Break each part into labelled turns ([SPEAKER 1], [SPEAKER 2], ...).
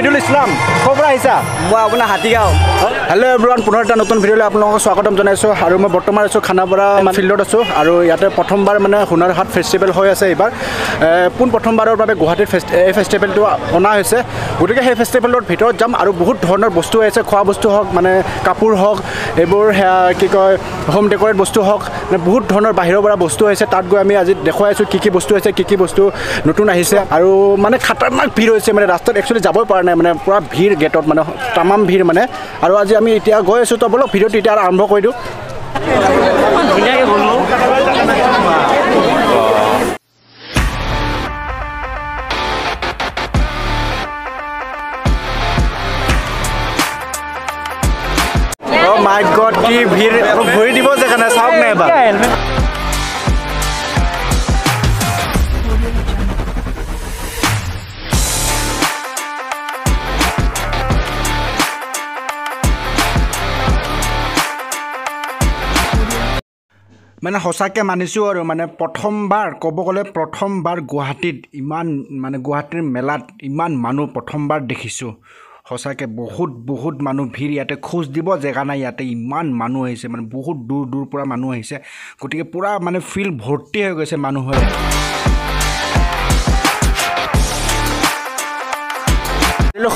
[SPEAKER 1] we do Islam
[SPEAKER 2] ক'ৰ পৰা আহিছা?
[SPEAKER 1] মই আপোনাৰ হাতীগাঁও।
[SPEAKER 2] হেল্ল' এভৰিৱান পুনৰ এটা নতুন ভিডিঅ'লৈ আপোনালোকক স্বাগতম জনাইছোঁ। আৰু মই বৰ্তমান আছোঁ খানাপাৰা ফিল্ডত আছোঁ। আৰু ইয়াতে প্ৰথমবাৰ মানে সোণাৰ হাট ফেষ্টিভেল হৈ আছে এইবাৰ। এ, পোন প্ৰথমবাৰৰ বাবে গুৱাহাটীত ফেষ্ট এই ফেষ্টিভেলটো অনা হৈছে। গতিকে সেই ফেষ্টিভেলৰ ভিতৰত যাম আৰু বহুত ধৰণৰ বস্তু আছে। খোৱা বস্তু হওক মানে কাপোৰ হওক এইবোৰ সেয়া কি কয় হোম ডেক'ৰেট বস্তু হওক মানে বহুত ধৰণৰ বাহিৰৰ পৰা বস্তু আহিছে। তাত গৈ আমি আজি দেখুৱাই আছোঁ কি কি বস্তু আছে কি কি বস্তু নতুন আহিছে। আৰু মানে খাতাৰনাক ভিৰ হৈছে মানে ৰাস্তাত একচুৱেলি যাবই পৰা নাই মানে পূৰা ভিৰ গেটত মানে তামাম ভিৰ মানে। আৰু আজি আমি এতিয়া গৈ আছোঁ তো বলক ভিডিঅ'টো এতিয়া আৰম্ভ কৰি দিওঁ। অ' মাই গড কি ভিৰ ভৰি দিব জেগা নাই চাওক নাই এবাৰ। মানে সঁচাকৈ মানিছোঁ আৰু মানে প্ৰথমবাৰ ক'ব গ'লে প্ৰথমবাৰ গুৱাহাটীত ইমান মানে গুৱাহাটীৰ মেলাত ইমান মানুহ প্ৰথমবাৰ দেখিছোঁ। সঁচাকৈ বহুত বহুত মানুহ ভিৰ ইয়াতে খোজ দিব জেগা নাই ইয়াতে ইমান মানুহ আহিছে মানে বহুত দূৰ দূৰ পৰা মানুহ আহিছে। গতিকে পূৰা মানে ফিল্ড ভৰ্তি হৈ গৈছে মানুহে।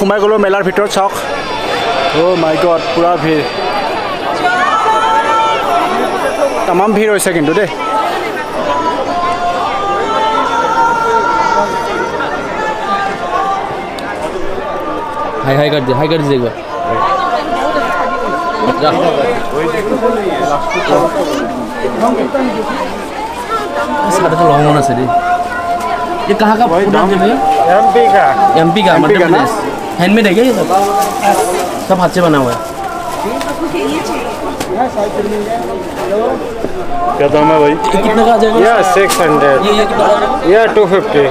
[SPEAKER 2] সোমাই গ'লোঁ মেলাৰ ভিতৰত চাওক। অ' মাই গড পূৰা ভিৰ। তামাম ভিৰ হৈছে কিন্তু দেই
[SPEAKER 3] हाई हाई कर दे हाई कर दीजिए एक बार साढ़े तो लॉन्ग होना सर ये कहाँ का फूड है भैया
[SPEAKER 2] एम पी का
[SPEAKER 3] एमपी का
[SPEAKER 2] MP
[SPEAKER 3] मध्य
[SPEAKER 2] का ना?
[SPEAKER 3] प्रदेश हैंडमेड है क्या ये सब सब हाथ से बना हुआ है
[SPEAKER 4] क्या दाम है भाई?
[SPEAKER 3] ये
[SPEAKER 4] सिक्स हंड्रेड
[SPEAKER 3] ये
[SPEAKER 4] टू फिफ्टी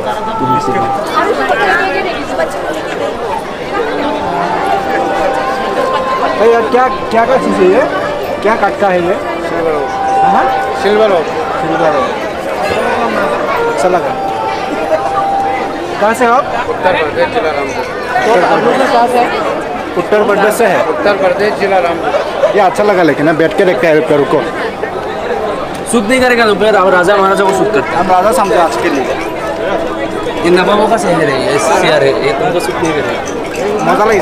[SPEAKER 2] भैया क्या क्या क्या चीज़ है ये? क्या काट का है ये? हाँ?
[SPEAKER 4] सिल्वर हो
[SPEAKER 2] सिल्वर अच्छा लगा कहाँ से हो आप?
[SPEAKER 4] उत्तर प्रदेश जिला रामपुर
[SPEAKER 2] उत्तर प्रदेश से है
[SPEAKER 4] उत्तर प्रदेश जिला रामपुर
[SPEAKER 2] ये अच्छा लगा लेकिन ना बैठ के देखते हैं पैरों को
[SPEAKER 3] सुख नहीं करेगा तो दोपहर हम राजा महाराजा को सुख करते
[SPEAKER 2] हम राजा समझे आज के लिए।
[SPEAKER 3] ये नवाबों का सही है ये शहर है ये तुमको सूट नहीं करेगा।
[SPEAKER 2] मज़ा लगे।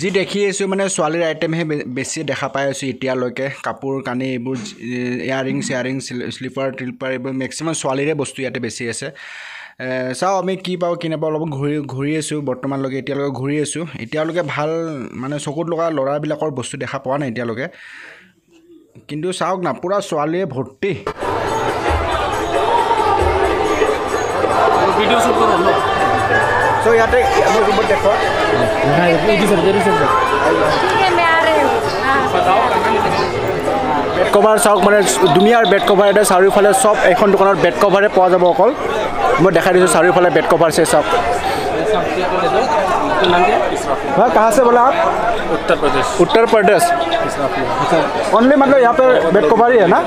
[SPEAKER 2] যি দেখি আছোঁ মানে ছোৱালীৰ আইটেমহে বেছি দেখা পাই আছোঁ এতিয়ালৈকে। কাপোৰ কানি এইবোৰ ইয়াৰিং চেয়াৰিং শ্লিপাৰ টিলপাৰ এইবোৰ মেক্সিমাম ছোৱালীৰে বস্তু ইয়াতে বেছি আছে। চাওঁ আমি কি পাওঁ কি নাপাওঁ অলপ ঘূৰি ঘূৰি আছোঁ বৰ্তমানলৈকে এতিয়ালৈকে ঘূৰি আছোঁ। এতিয়ালৈকে ভাল মানে চকুত লগা ল'ৰাবিলাকৰ বস্তু দেখা পোৱা নাই এতিয়ালৈকে। কিন্তু চাওক না পূৰা ছোৱালীয়ে ভৰ্তি। চ' ইয়াতে আমাৰ ৰুমত দেখুৱা
[SPEAKER 3] हाँ इधर सर इधर सर
[SPEAKER 5] ठीक है मैं आ रही हूँ
[SPEAKER 2] বেড কভাৰ চাওক মানে দুনিয়াৰ বেড কভাৰ এতিয়া চাৰিওফালে চব এখন দোকানত বেড কভাৰে পোৱা যাব অকল মই দেখাই দিছোঁ চাৰিওফালে বেড কভাৰ আছে চাওক हाँ कहाँ से बोला आप
[SPEAKER 4] उत्तर प्रदेश
[SPEAKER 2] उत्तर प्रदेश अच्छा ओनली मतलब यहाँ पे बेड कवर ही है ना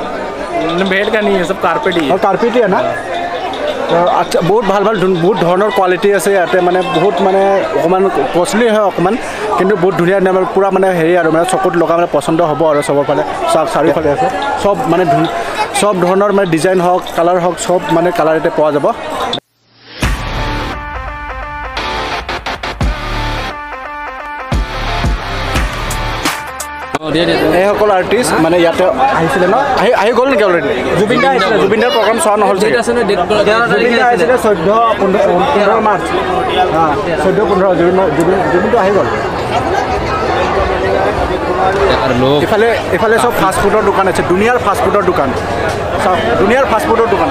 [SPEAKER 4] बेड का नहीं है सब कारपेट ही
[SPEAKER 2] और कार्पेट ही है ना তো আচ্ছা বহুত ভাল ভাল বহুত ধৰণৰ কোৱালিটি আছে ইয়াতে মানে বহুত মানে অকণমান কষ্টলি হয় অকণমান কিন্তু বহুত ধুনীয়া পূৰা মানে হেৰি আৰু মানে চকুত লগা মানে পচন্দ হ'ব আৰু চবৰ ফালে চাওক চাৰিওফালে আছে। চব মানে চব ধৰণৰ মানে ডিজাইন হওক কালাৰ হওক চব মানে কালাৰ ইয়াতে পোৱা যাব। এইসকল আৰ্টিষ্ট মানে ইয়াতে আহিছিলে ন? আহি আহি গ'ল নেকি অলৰেডি জুবিনদা আহিছিলে জুবিনদাৰ প্ৰগ্ৰাম চোৱা নহ'ল জুবিনদা আহিছিলে চৈধ্য পোন্ধৰ পোন্ধৰ মাৰ্চ। চৈধ্য পোন্ধৰ জুবিন জুবিন জুবিনটো আহি গ'ল। ইফালে ইফালে চব ফাষ্টফুডৰ দোকান আছে দুনিয়াৰ ফাষ্টফুডৰ দোকান। চাওক দুনিয়াৰ ফাষ্টফুডৰ দোকান।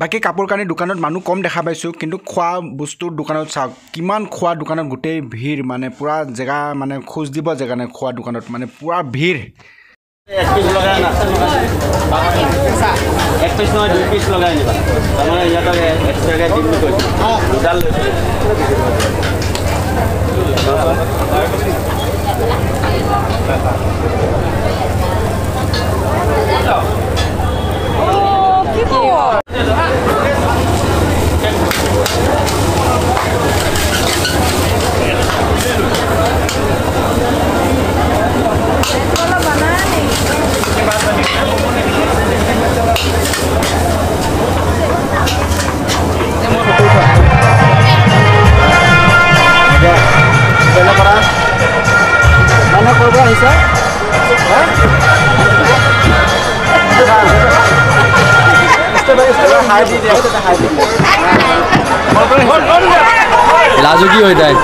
[SPEAKER 2] বাকী কাপোৰ কানি দোকানত মানুহ কম দেখা পাইছোঁ কিন্তু খোৱা বস্তুৰ দোকানত চাওক কিমান খোৱা দোকানত গোটেই ভিৰ মানে পূৰা জেগা মানে খোজ দিব জেগা নাই খোৱা দোকানত মানে পূৰা ভিৰ।
[SPEAKER 6] এক পিচ লগাই নাছিল এক পিচ নহয় দুই পিচ লগাই নিবা। তাৰমানে এক্সট্ৰাকৈ দিম বুলি কৈছোঁ।
[SPEAKER 3] লাজুকী হৈ যায়।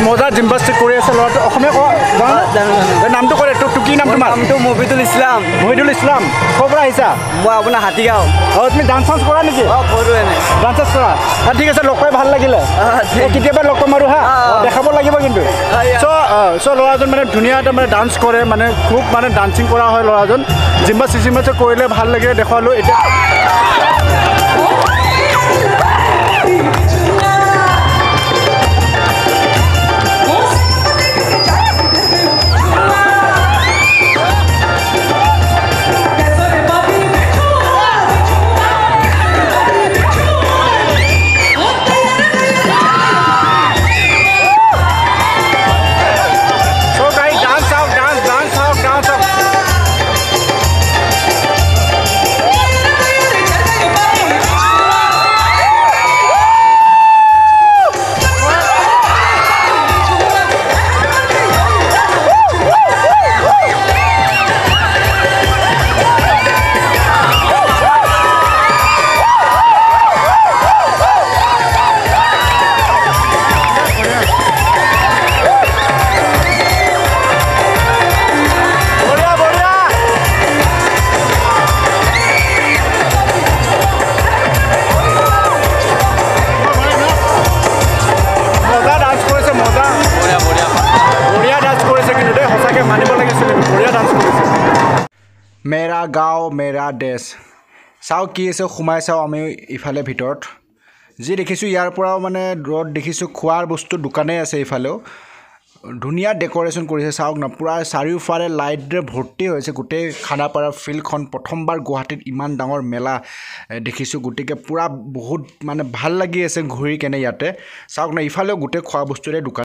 [SPEAKER 3] মজা
[SPEAKER 2] জিম্বাষ্টিক কৰি আছে ল'ৰাটো অসমীয়া কোৱা নামটো কৰে তোক তোক কি নাম তোমাৰ
[SPEAKER 1] নামটো মফিদুল ইছলাম
[SPEAKER 2] মহিদুল ইছলাম ক'ৰ পৰা আহিছা
[SPEAKER 1] মই আপোনাৰ হাতীগাঁও
[SPEAKER 2] অঁ তুমি ডান্স চান্স কৰা নেকি
[SPEAKER 1] অঁ কৰোঁ এনে
[SPEAKER 2] ডান্স চান্স কৰা অঁ, ঠিক আছে লগ পাই ভাল লাগিলে কেতিয়াবা লগ পাম আৰু হা। দেখাব লাগিব কিন্তু। চ' চ' ল'ৰাজন মানে ধুনীয়া এটা মানে ডান্স কৰে মানে খুব মানে ডান্সিং কৰা হয় ল'ৰাজন জিম্বা চিচিম্বা কৰিলে ভাল লাগিলে দেখুৱালোঁ এতিয়া মেৰা গাঁও মেৰা দেশ। চাওঁ কি আছে সোমাই চাওঁ আমি ইফালে ভিতৰত। যি দেখিছোঁ ইয়াৰ পৰাও মানে দূৰত দেখিছোঁ খোৱাৰ বস্তু দোকানেই আছে ইফালেও। ধুনীয়া ডেক'ৰেশ্যন কৰিছে চাওক না পূৰা চাৰিওফালে লাইটেৰে ভৰ্তি হৈছে। গোটেই খানাপাৰা ফিল্ডখন প্ৰথমবাৰ গুৱাহাটীত ইমান ডাঙৰ মেলা দেখিছোঁ। গতিকে পূৰা বহুত মানে ভাল লাগি আছে ঘূৰি কেনে ইয়াতে। চাওক না ইফালেও গোটেই খোৱা বস্তুৰে দোকান।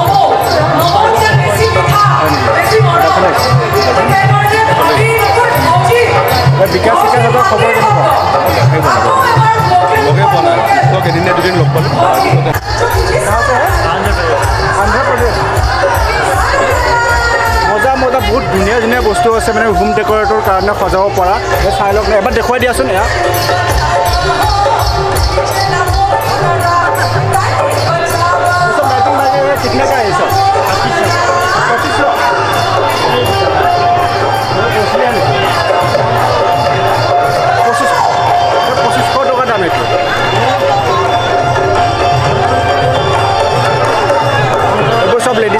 [SPEAKER 2] বিকাশ
[SPEAKER 4] লগে পালোঁ
[SPEAKER 2] মজা মজা বহুত ধুনীয়া ধুনীয়া বস্তু আছে মানে হোম ডেক'ৰেটৰ কাৰণে সজাব পৰা চাই লওক এবাৰ দেখুৱাই দিয়াচোন এয়া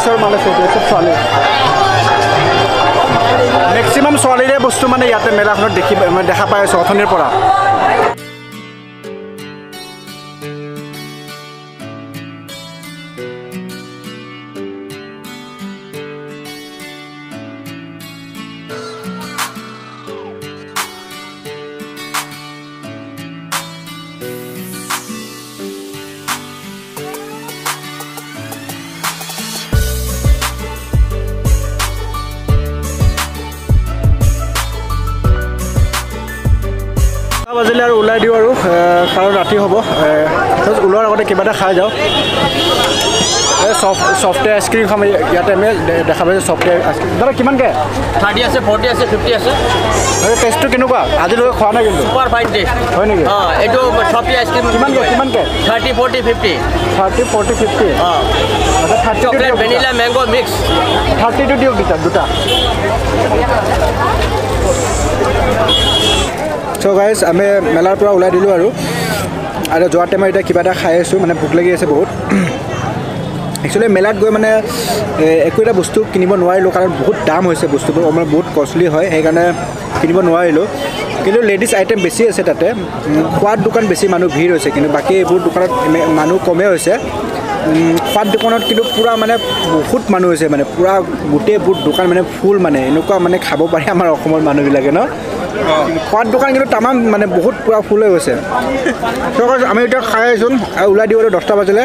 [SPEAKER 2] লেডিছৰ মাল আছে এইটো চব ছোৱালী মেক্সিমাম ছোৱালীৰে বস্তু মানে ইয়াতে মেলাখনত দেখি দেখা পাই আছোঁ অথনিৰ পৰা। ৰাতি হ'ব? ওলোৱাৰ আগতে কিবা এটা খাই যাওঁ। এই চফ্ট চফ্টৱেৰ আইচক্ৰীম খাম। ইয়াতে আমি দেখা পাইছোঁ চফ্টৱেৰ আইচক্ৰীম। দাদা কিমানকৈ?
[SPEAKER 6] থাৰ্টি আছে ফৰ্টি আছে ফিফটি আছে।
[SPEAKER 2] এই টেষ্টটো কেনেকুৱা? আজিলৈকে খোৱা নাই কিন্তু।
[SPEAKER 6] চুপাৰ ফাইন টেষ্ট
[SPEAKER 2] হয় নেকি?
[SPEAKER 6] অঁ এইটো চফটি আইচক্ৰীম
[SPEAKER 2] কিমানকৈ কিমানকৈ?
[SPEAKER 6] Thirty forty fifty.
[SPEAKER 2] Thirty forty fifty?
[SPEAKER 6] অঁ।
[SPEAKER 2] Thirty
[SPEAKER 6] chocolate vanilla mango' mix.
[SPEAKER 2] থাৰ্টিটো দিয়ক দুটা দুটা। চ' গাইজ আমি মেলাৰ পৰা ওলাই দিলোঁ আৰু। আৰু যোৱা টাইমত এতিয়া কিবা এটা খাই আছোঁ মানে ভোক লাগি আছে বহুত। একচুৱেলি মেলাত গৈ মানে একো এটা বস্তু কিনিব নোৱাৰিলোঁ কাৰণ বহুত দাম হৈছে বস্তুবোৰ মানে বহুত কষ্টলি হয় সেইকাৰণে কিনিব নোৱাৰিলোঁ। কিন্তু লেডিজ আইটেম বেছি আছে তাতে খোৱাত দোকান বেছি মানুহ ভিৰ হৈছে কিন্তু বাকী এইবোৰ দোকানত মানুহ কমেই হৈছে। খোৱাত দোকানত কিন্তু পূৰা মানে বহুত মানুহ হৈছে মানে পূৰা গোটেইবোৰ দোকান মানে ফুল মানে এনেকুৱা মানে খাব পাৰে আমাৰ অসমৰ মানুহবিলাকে ন? খোৱাত দোকান কিন্তু তামাম মানে বহুত পূৰা ফুল হৈ গৈছে। আমি এতিয়া খাই আৰু ওলাই আৰু দহটা বাজিলে।